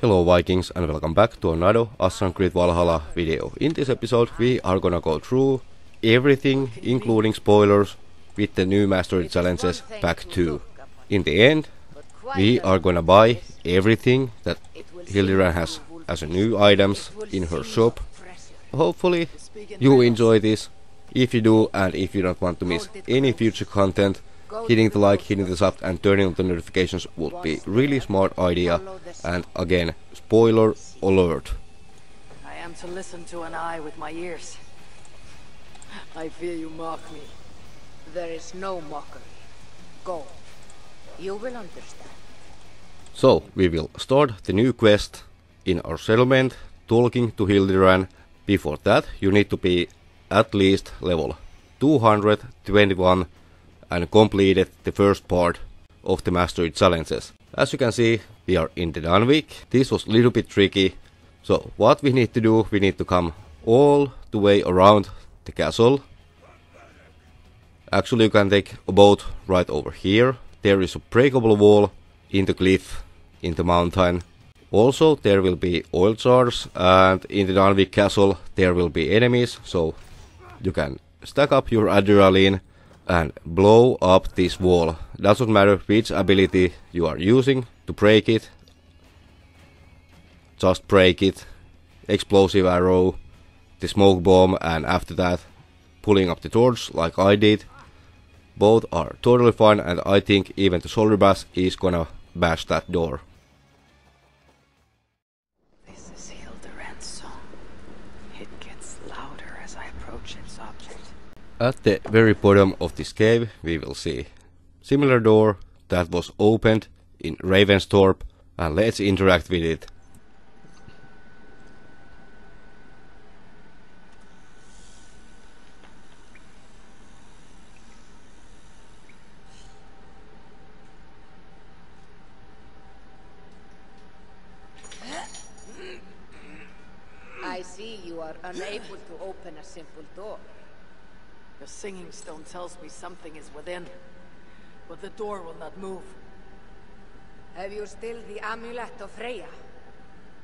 Hello Vikings and welcome back to another Assassin's Creed Valhalla video. In this episode we are gonna go through everything including spoilers with the new Mastery Challenges Pack 2. In the end we are gonna buy everything that Hildiran has as a new items in her shop. Hopefully you enjoy this. If you do and if you don't want to miss any future content hitting the like, hitting the sub and turning on the notifications would be really smart idea and again spoiler alert. I am to listen to an eye with my ears. I fear you mock me. There is no mockery. Go. You will understand. So we will start the new quest in our settlement talking to Hildiran. Before that you need to be at least level 221 and completed the first part of the mastery challenges. As you can see, we are in the Dunwich. This was a little bit tricky. So what we need to do, we need to come all the way around the castle. Actually you can take a boat right over here. There is a breakable wall in the cliff, in the mountain. Also there will be oil jars and in the Dunwich castle there will be enemies so you can stack up your adrenaline and blow up this wall. Doesn't matter which ability you are using to break it. Just break it. Explosive arrow, the smoke bomb and after that pulling up the torch like I did. Both are totally fine and I think even the soldier bash is gonna bash that door. At the very bottom of this cave we will see similar door that was opened in Ravensthorpe and let's interact with it. I see you are unable to open a simple door. The singing stone tells me something is within, but the door will not move. Have you still the amulet of Freya?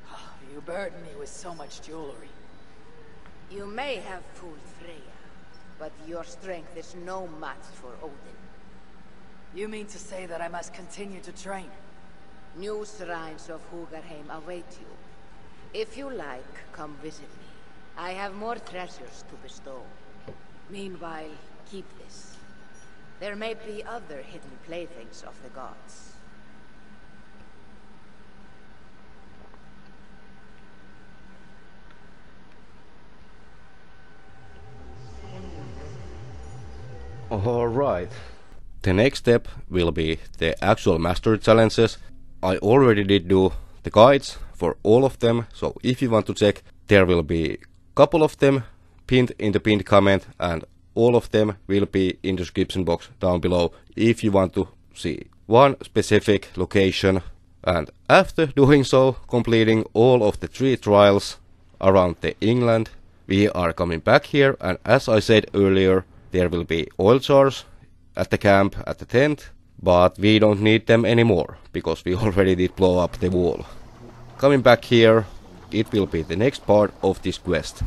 Ah, you burden me with so much jewelry. You may have fooled Freya, but your strength is no match for Odin. You mean to say that I must continue to train? New shrines of Hugarheim await you. If you like, come visit me. I have more treasures to bestow. Meanwhile, keep this. There may be other hidden playthings of the gods. Alright. The next step will be the actual mastery challenges. I already did do the guides for all of them, so if you want to check, there will be a couple of them pinned in the pinned comment and all of them will be in the description box down below if you want to see one specific location. And after doing so, completing all of the three trials around the England, we are coming back here and as I said earlier, there will be oil jars at the camp at the tent, but we don't need them anymore because we already did blow up the wall. Coming back here, it will be the next part of this quest.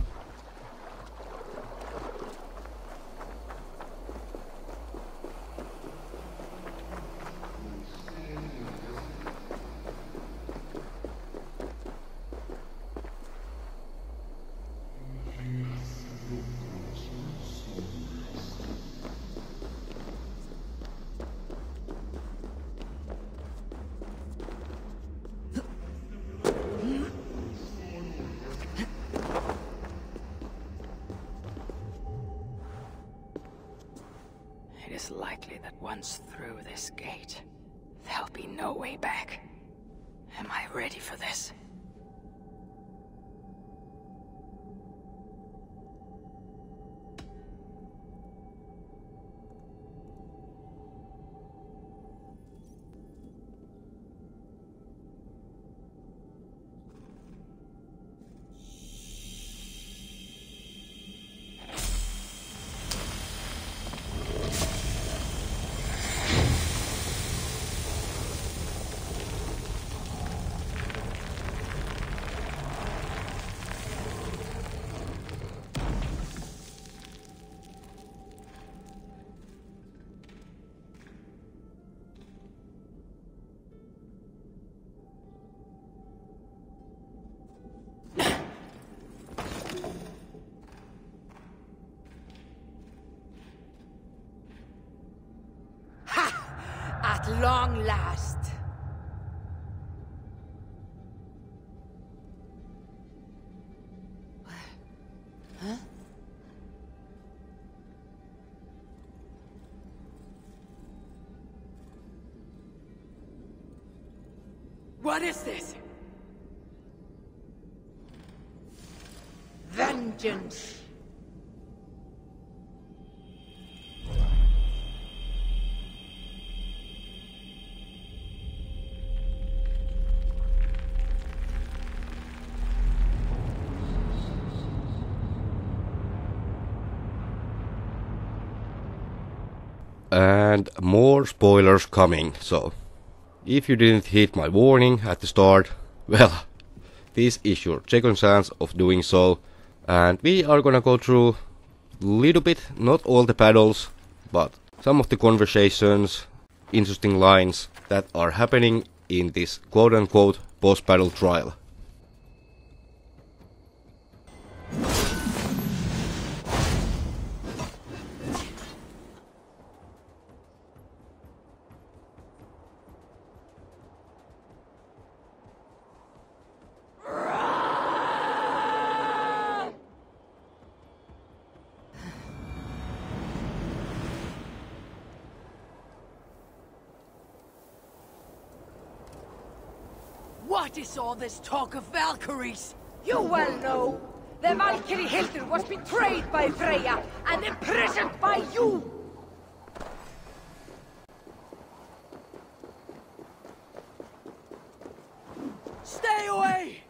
Is likely that once through this gate, there'll be no way back. Am I ready for this? What is this? Vengeance. And more spoilers coming, so if you didn't heed my warning at the start, well, this is your second chance of doing so. And we are gonna go through a little bit, not all the battles, but some of the conversations, interesting lines that are happening in this quote unquote boss battle trial. Talk of Valkyries? You well know. The Valkyrie Hildur was betrayed by Freya and imprisoned by you. Stay away!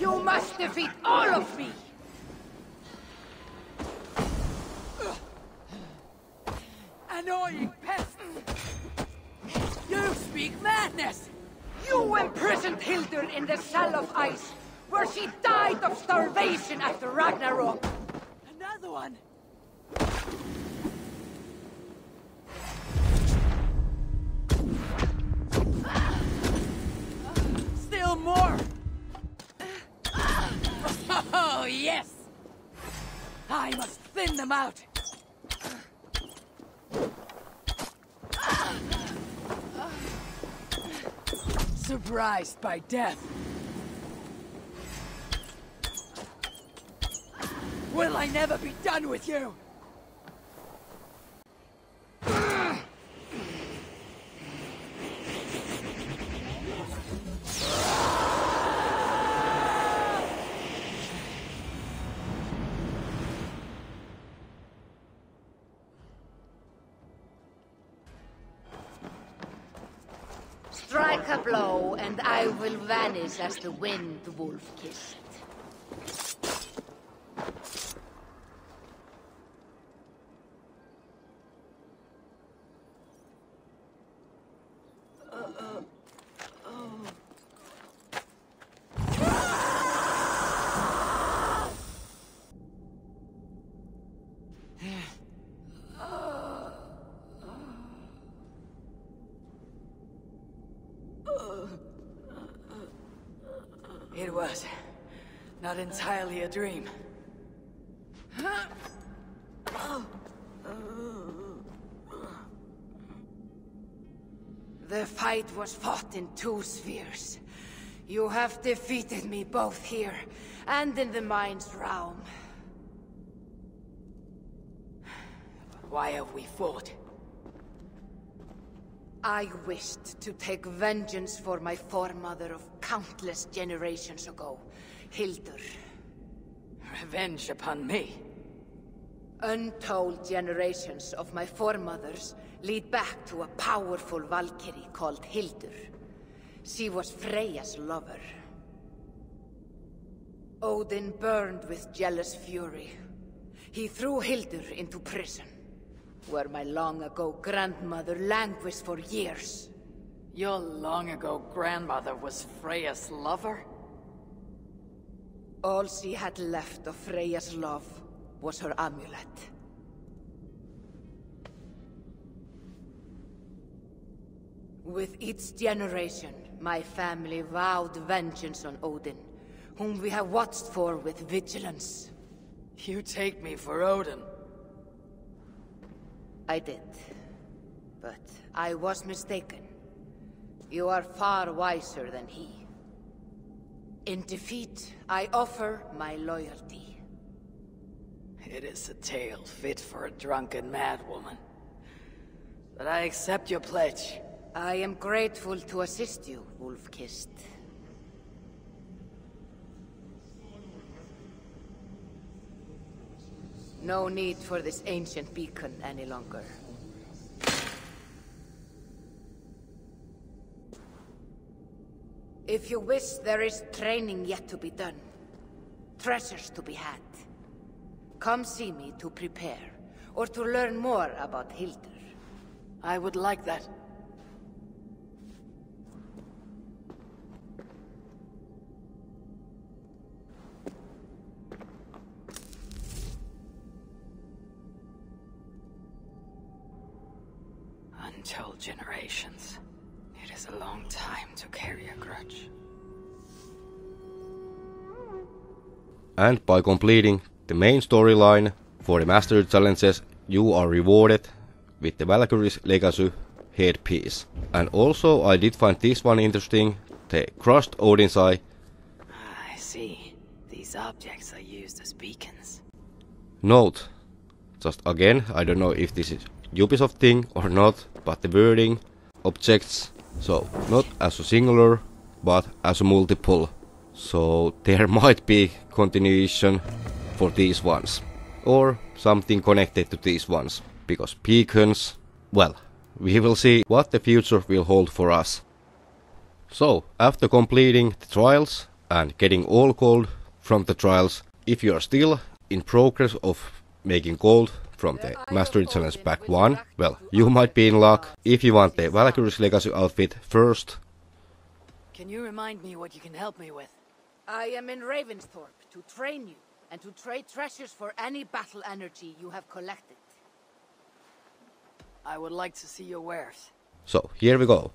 You must defeat all of me. Annoying pest! You speak madness! You imprisoned Hildur in the cell of ice, where she died of starvation after Ragnarok. Another one! Still more! Oh, yes! I must thin them out! Surprised by death. Will I never be done with you? Strike a blow, and I will vanish as the wind wolf kissed. It was not entirely a dream. The fight was fought in two spheres. You have defeated me both here and in the mind's realm. Why have we fought? I wished to take vengeance for my foremother of countless generations ago, Hildur. Revenge upon me. Untold generations of my foremothers lead back to a powerful Valkyrie called Hildur. She was Freya's lover. Odin burned with jealous fury. He threw Hildur into prison, where my long-ago grandmother languished for years. Your long-ago grandmother was Freya's lover? All she had left of Freya's love was her amulet. With each generation, my family vowed vengeance on Odin, whom we have watched for with vigilance. You take me for Odin. I did. But I was mistaken. You are far wiser than he. In defeat, I offer my loyalty. It is a tale fit for a drunken madwoman. But I accept your pledge. I am grateful to assist you, Wolf-Kissed. No need for this ancient beacon any longer. If you wish, there is training yet to be done. Treasures to be had. Come see me to prepare, or to learn more about Hildur. I would like that. Untold generations. It is a long time to carry a grudge. And by completing the main storyline for the Master Challenges, you are rewarded with the Valkyrie's Legacy headpiece. And also I did find this one interesting, the crushed Odin's Eye. I see. These objects are used as beacons. Note, just again, I don't know if this is Ubisoft thing or not, but the wording, objects, so not as a singular, but as a multiple. So there might be continuation for these ones, or something connected to these ones, because beacons, well, we will see what the future will hold for us. So, after completing the trials and getting all gold from the trials, if you are still in progress of making gold from the Master Challenge Pack 1, well, you might be in luck if you want the Valkyrie's Legacy outfit first. Can you remind me what you can help me with? I am in Ravensthorpe to train you and to trade treasures for any battle energy you have collected. I would like to see your wares. So, here we go.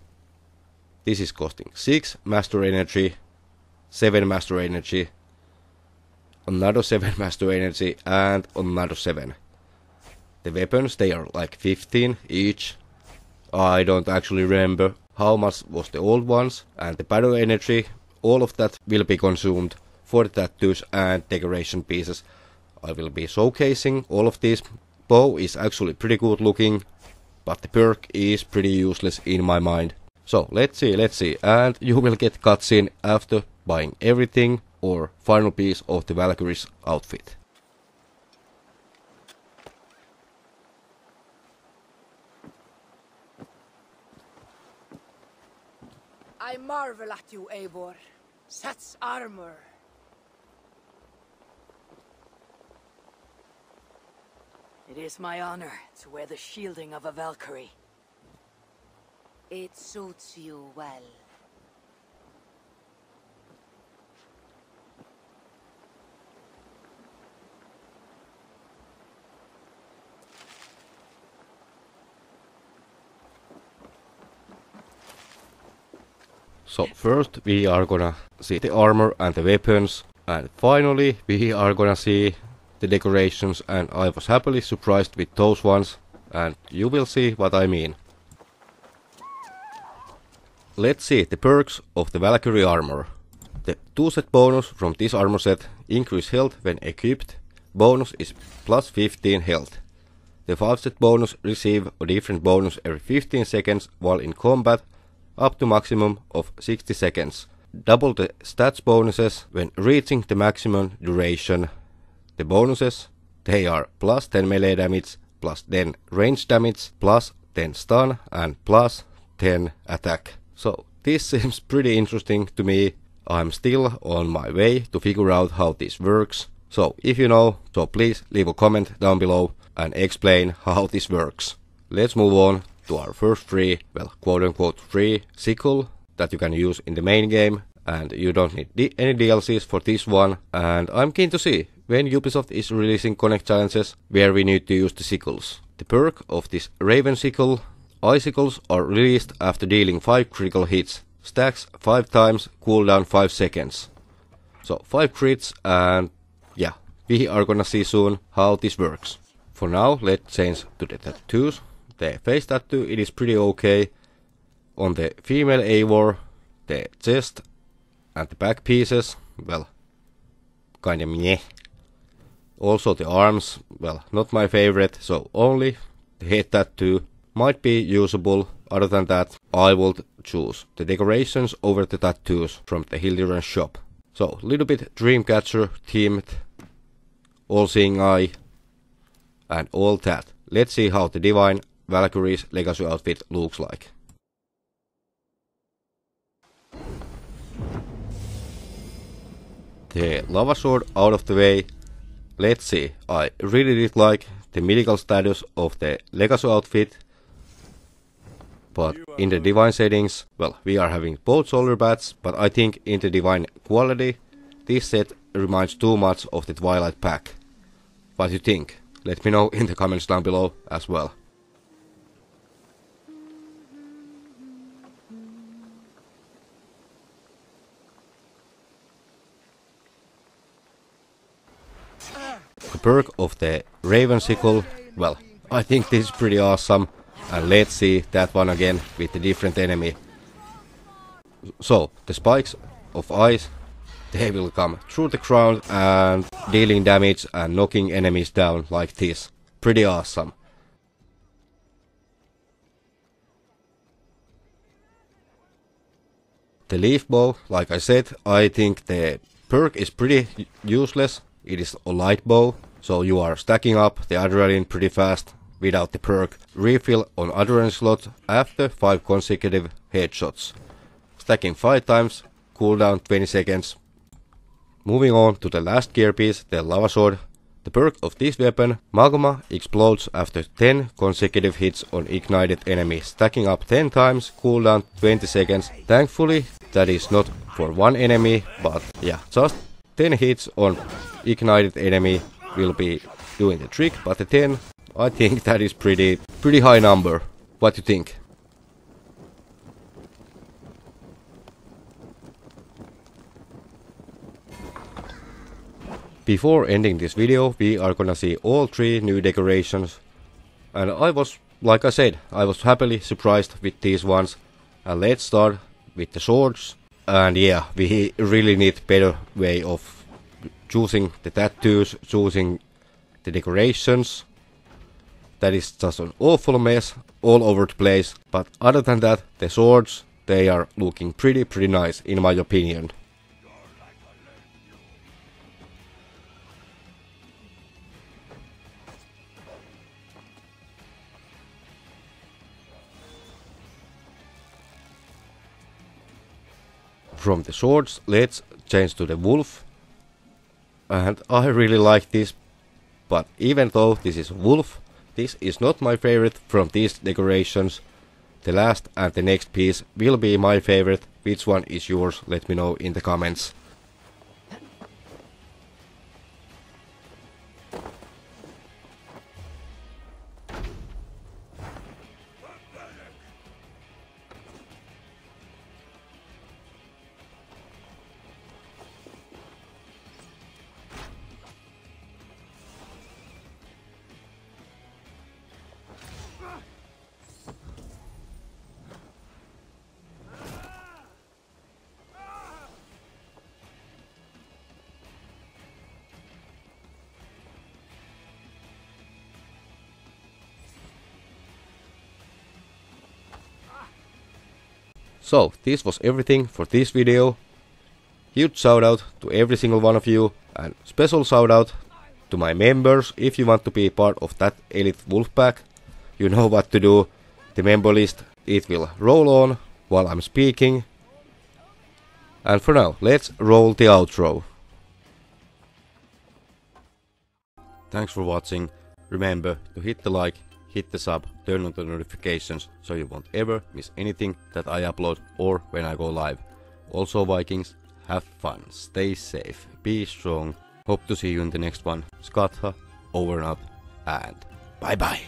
This is costing 6 Master Energy, 7 Master Energy, another 7 Master Energy, and another 7. The weapons, they are like 15 each. I don't actually remember how much was the old ones, and the battle energy, all of that will be consumed for the tattoos and decoration pieces. I will be showcasing all of these. Bow is actually pretty good looking, but the perk is pretty useless in my mind. So let's see, let's see, and you will get cutscene after buying everything or final piece of the Valkyrie's outfit. I marvel at you, Eivor. Such armor. It is my honor to wear the shielding of a Valkyrie. It suits you well. So first we are gonna see the armor and the weapons and finally we are gonna see the decorations and I was happily surprised with those ones and you will see what I mean. Let's see the perks of the Valkyrie armor. The 2 set bonus from this armor set increase health when equipped. Bonus is plus 15 health. The 5 set bonus receive a different bonus every 15 seconds while in combat up to maximum of 60 seconds. Double the stats bonuses when reaching the maximum duration. The bonuses, they are plus 10 melee damage, plus 10 range damage, plus 10 stun and plus 10 attack. So this seems pretty interesting to me. I'm still on my way to figure out how this works. So if you know, so please leave a comment down below and explain how this works. Let's move on to our first free, well, quote unquote free sickle that you can use in the main game. And you don't need any DLCs for this one. And I'm keen to see when Ubisoft is releasing Connect challenges where we need to use the sickles. The perk of this Raven sickle, icicles are released after dealing 5 critical hits, stacks 5 times, cooldown 5 seconds. So 5 crits and yeah, we are gonna see soon how this works. For now, let's change to the tattoos. The face tattoo, it is pretty okay. On the female Eivor, the chest and the back pieces, well, kinda meh. Also the arms, well, not my favorite, so only the head tattoo might be usable. Other than that, I would choose the decorations over the tattoos from the Hildiran shop. So, little bit Dreamcatcher themed, all-seeing eye, and all that. Let's see how the Divine Valkyrie's Legacy outfit looks like. The lava sword out of the way. Let's see, I really did like the mythical status of the Legacy outfit. But in the divine settings, well, we are having both solar bats, but I think in the divine quality, this set reminds too much of the Twilight pack. What do you think? Let me know in the comments down below as well. Perk of the Raven Sickle, well, I think this is pretty awesome. And let's see that one again with a different enemy. So, the spikes of ice, they will come through the ground and dealing damage and knocking enemies down like this. Pretty awesome. The leaf bow, like I said, I think the perk is pretty useless. It is a light bow, so you are stacking up the adrenaline pretty fast without the perk. Refill on adrenaline slot after 5 consecutive headshots. Stacking 5 times, cooldown 20 seconds. Moving on to the last gear piece, the lava sword. The perk of this weapon, Magma, explodes after 10 consecutive hits on ignited enemy, stacking up 10 times, cooldown 20 seconds. Thankfully, that is not for one enemy, but yeah, just 10 hits on ignited enemy will be doing the trick, but the 10, I think that is pretty, pretty high number. What do you think? Before ending this video, we are gonna see all three new decorations. And I was, like I said, I was happily surprised with these ones. And let's start with the swords. And yeah, we really need better way of choosing the tattoos, choosing the decorations. That is just an awful mess all over the place. But other than that, the swords, they are looking pretty, pretty nice in my opinion. From the swords, let's change to the wolf. And I really like this, but even though this is wolf, this is not my favorite from these decorations. The last and the next piece will be my favorite. Which one is yours? Let me know in the comments. So, this was everything for this video. Huge shout out to every single one of you and special shout out to my members if you want to be part of that elite wolf pack. You know what to do. The member list, it will roll on while I'm speaking. And for now, let's roll the outro. Thanks for watching. Remember to hit the like hit the sub, turn on the notifications so you won't ever miss anything that I upload or when I go live. Also Vikings, have fun, stay safe, be strong. Hope to see you in the next one. Skatha, over and out, and bye bye.